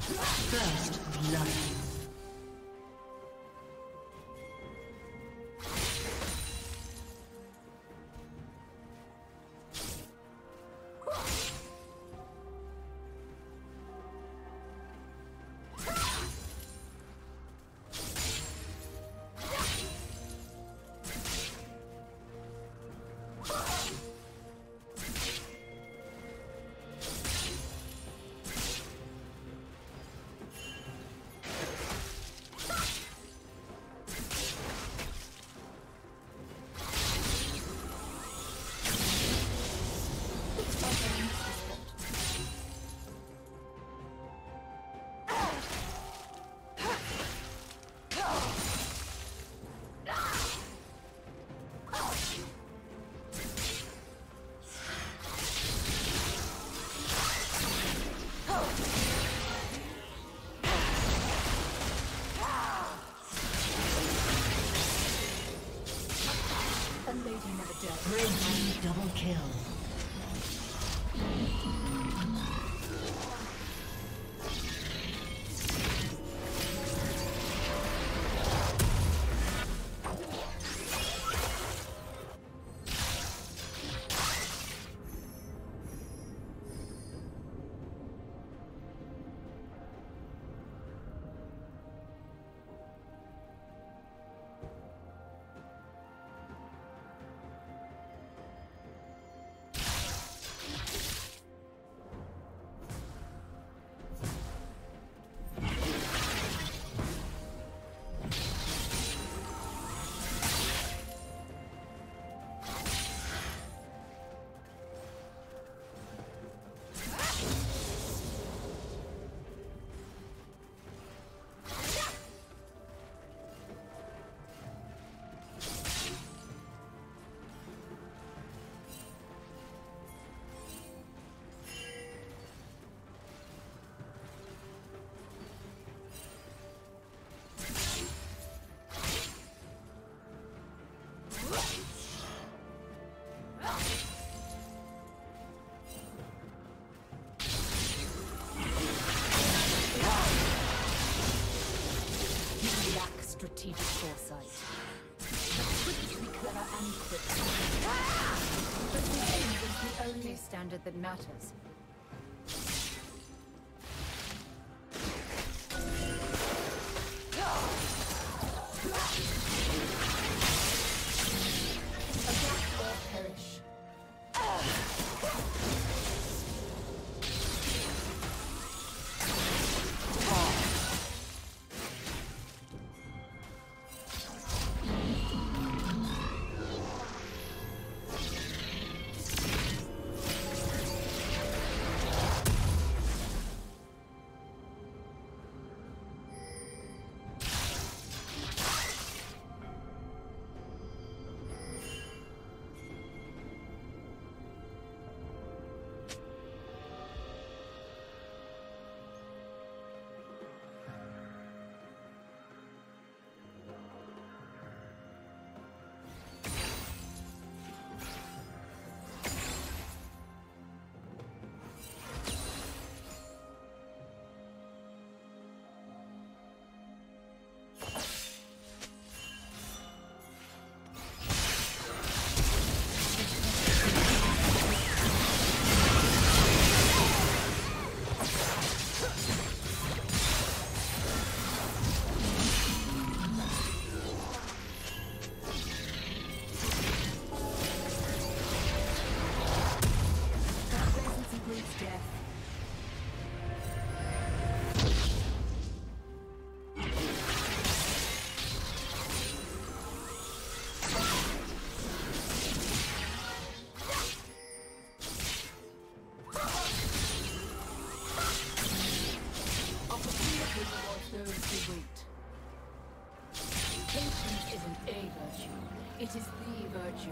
First blood. kill. strategic foresight. Quick, clever, and quick. But the is the only standard that matters. virtue. It is the virtue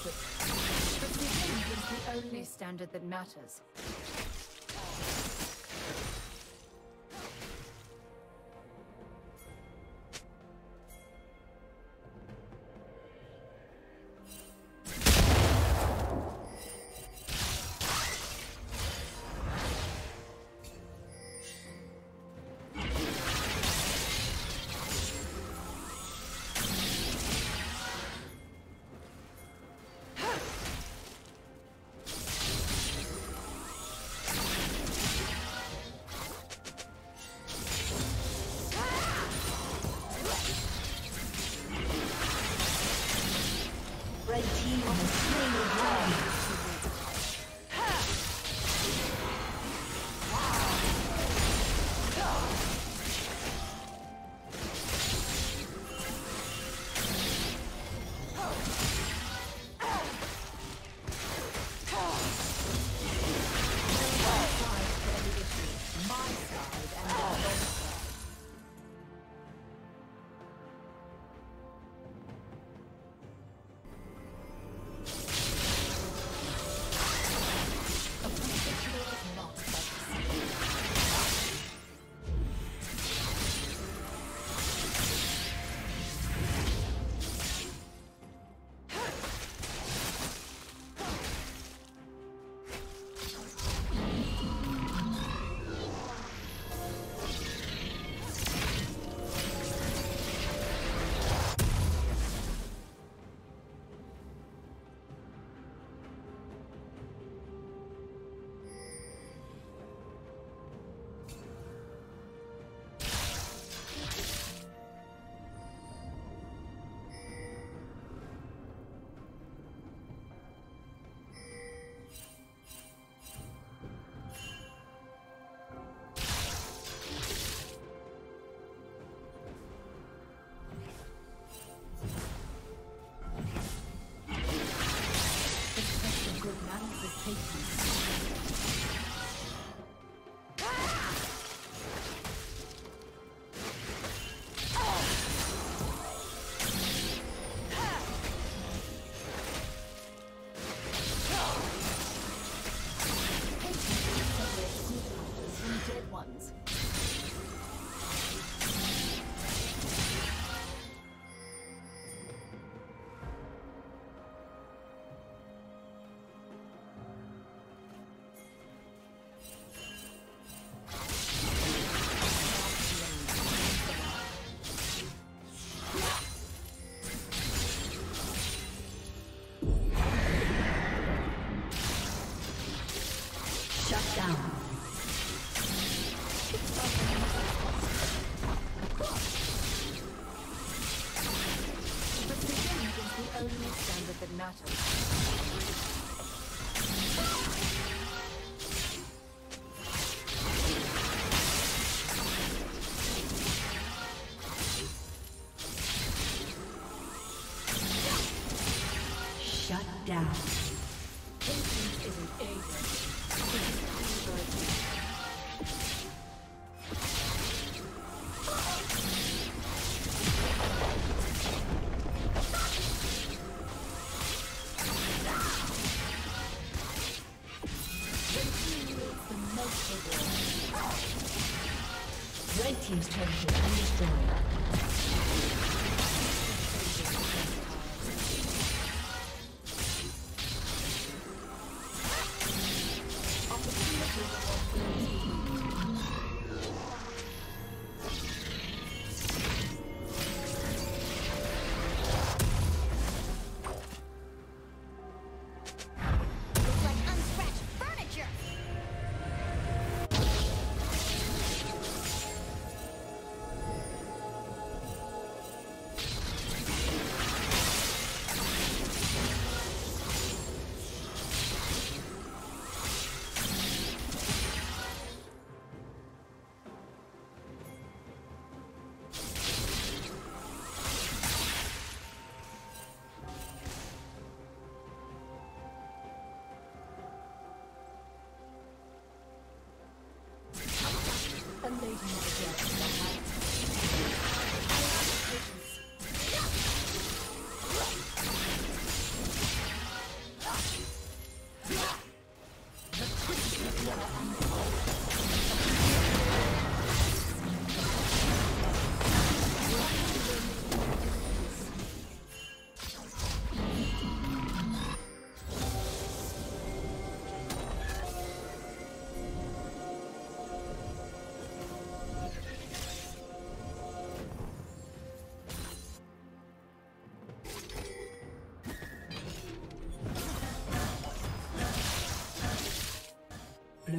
Precision is the only standard that matters. ones. down.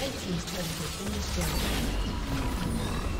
Red Team's turret to finish destroyed.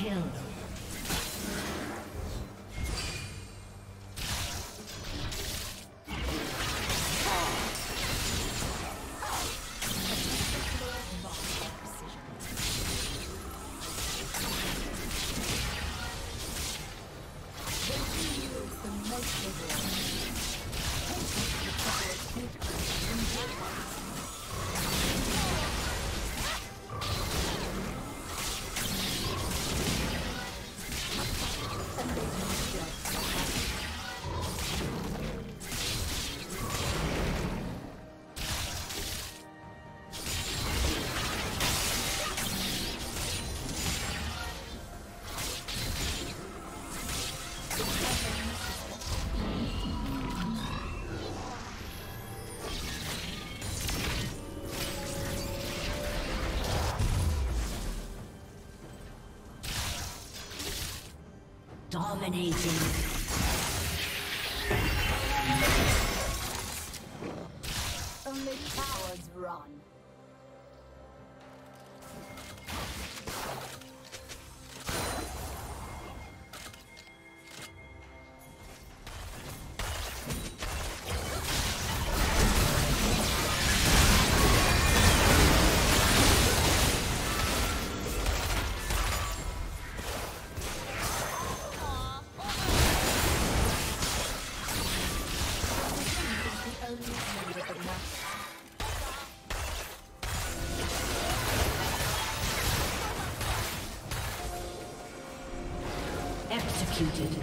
kill. Dominating. executed.